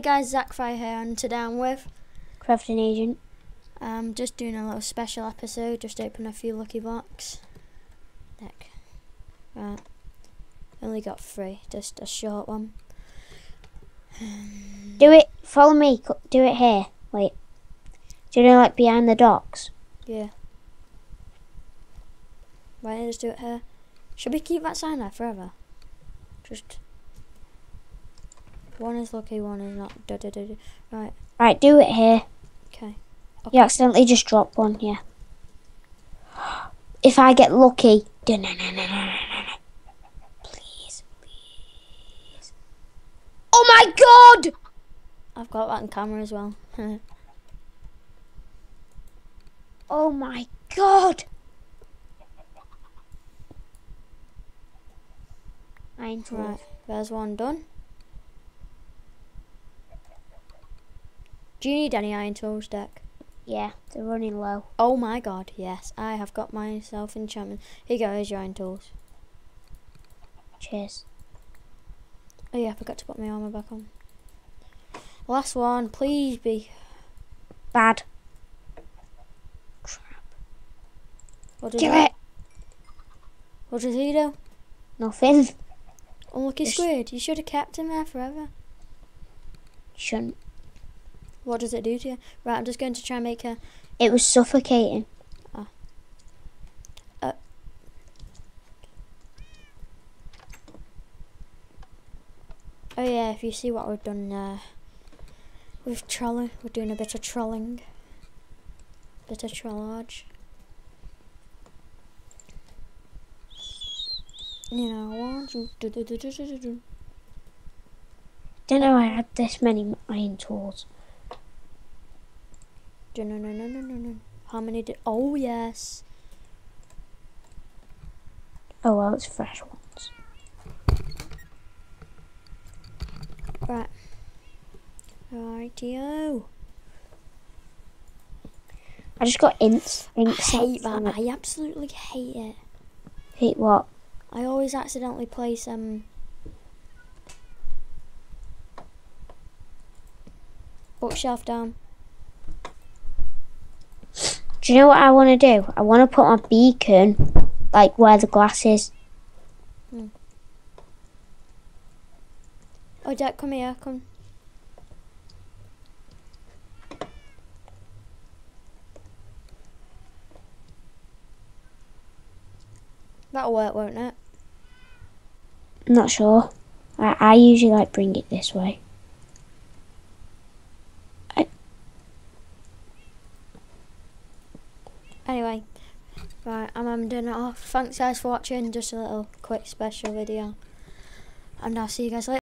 guys, Zacfyre here, and today I'm with. Crafting agent. Um, just doing a little special episode. Just open a few lucky blocks. Deck. Right. Only got three. Just a short one. Do it. Follow me. Do it here. Wait. Do you know like behind the docks? Yeah. Right, let's do it here. Should we keep that sign there forever? Just. One is lucky, one is not. Da, da, da. Right, Right. Do it here. okay. You accidentally just dropped one. Yeah. If I get lucky. Please. Please. Oh my god! I've got that on camera as well. Oh my god! Right, there's one done. Do you need any iron tools, Deck? Yeah, they're running low. Oh my god, yes. I have got myself enchantment. Here you go, here's your iron tools. Cheers. Oh yeah, I forgot to put my armor back on. Last one, please be. Bad. What did, he, it! what did he do? Nothing. Unlucky Just- squid. You should have kept him there forever. Shouldn't. What does it do to you? Right, I'm just going to try and make a. It was suffocating. Oh yeah, if you see what we've done uh, with trolling, we're doing a bit of trolling. Bit of trollage. You know, I want you. do, do, do, do, do, do, do. Didn't know I had this many iron tools. How many did. Oh, yes. Oh well, it's fresh ones. Right. Rightio. I just got ints. I Inks hate that. it. I absolutely hate it. Hate what? I always accidentally place um bookshelf down. Do you know what I want to do? I want to put my beacon like where the glass is. Hmm. Oh, Jack, come here, come. That'll work, won't it? I'm not sure. I, I usually like bring it this way. Anyway, right, I'm ending it off. Thanks, guys, for watching. Just a little quick special video. And I'll see you guys later.